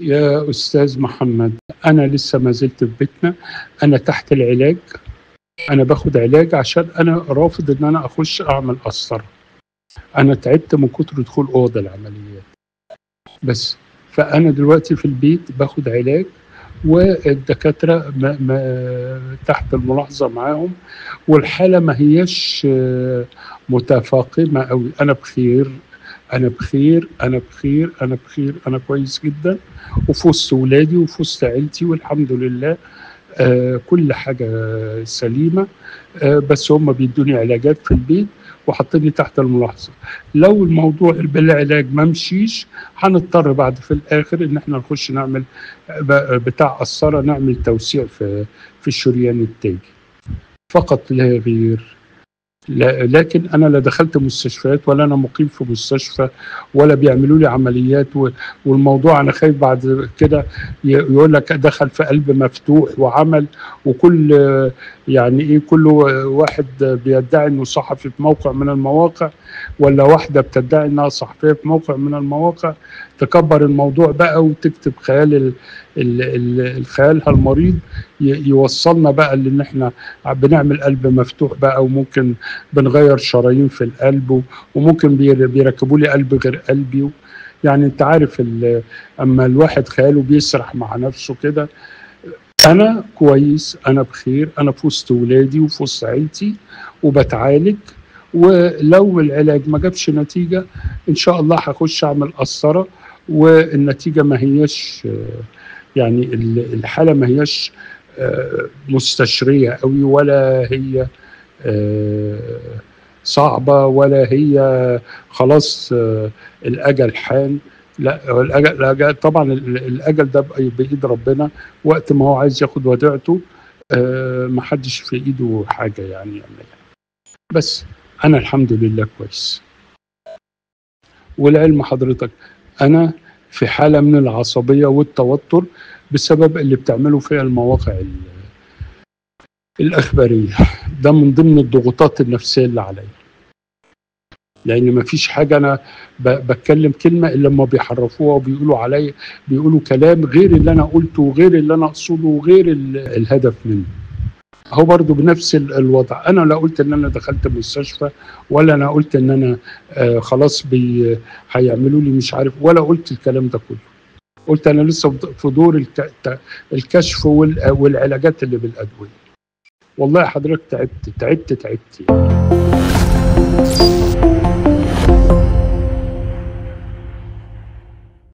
يا أستاذ محمد أنا لسه ما زلت في بيتنا أنا تحت العلاج. أنا باخد علاج عشان أنا رافض إن أنا أخش أعمل قسطرة. أنا تعبت من كتر دخول أوضة العمليات. بس فأنا دلوقتي في البيت باخد علاج والدكاترة ما ما تحت الملاحظة معاهم والحالة ما هيش آه، متفاقمة قوي أنا بخير. أنا بخير أنا بخير أنا بخير أنا كويس جدا. وفي وسط ولادي وفي وسط عيلتي والحمد لله. آه كل حاجة سليمة. آه بس هم بيدوني علاجات في البيت وحاطيني تحت الملاحظة. لو الموضوع بالعلاج ما مشيش هنضطر بعد في الآخر إن إحنا نخش نعمل ب- بتاع قسطره نعمل توسيع في في الشريان التاجي. فقط لا غير. لكن أنا لا دخلت مستشفيات ولا أنا مقيم في مستشفى ولا بيعملوا لي عمليات والموضوع أنا خايف بعد كده يقول لك دخل في قلب مفتوح وعمل وكل يعني إيه كل واحد بيدعي إنه صحفي في موقع من المواقع ولا واحدة بتدعي إنها صحفية في موقع من المواقع. تكبر الموضوع بقى وتكتب خيال ال ال ال الخيالها المريض ي- يوصلنا بقى لأن إحنا بنعمل قلب مفتوح بقى وممكن بنغير شرايين في القلب وممكن بير- بيركبوا لي قلب غير قلبي يعني انت عارف اما الواحد خياله بيسرح مع نفسه كده أنا كويس أنا بخير أنا في وسط ولادي وفي وسط عيلتي وبتعالج ولو العلاج ما جابش نتيجة إن شاء الله هخش أعمل قسطرة والنتيجة ما هياش يعني ال- الحالة ما هياش آه، مستشرية قوي ولا هي آه، صعبة ولا هي خلاص آه، الأجل حان. لا هو الأجل, الأجل طبعا ال- الأجل ده بإيد ربنا. وقت ما هو عايز ياخد وديعته ما حدش في إيده حاجة يعني بس أنا الحمد لله كويس. والعلم حضرتك أنا في حالة من العصبية والتوتر بسبب اللي بتعمله فيها المواقع ال- الأخبارية. ده من ضمن الضغوطات النفسية اللي عليا. لأن ما فيش حاجة أنا بتكلم كلمة إلا لما بيحرفوها وبيقولوا عليا بيقولوا كلام غير اللي أنا قلته وغير اللي أنا أقصده وغير ال- الهدف منه. هو برضو بنفس ال- الوضع. أنا لا قلت إن أنا دخلت مستشفى ولا أنا قلت إن أنا آه خلاص بي هيعملوا لي مش عارف ولا قلت الكلام ده كله. قلت أنا لسه في دور الكشف وال- والعلاجات اللي بالأدوية. والله حضرتك تعبت تعبت تعبت.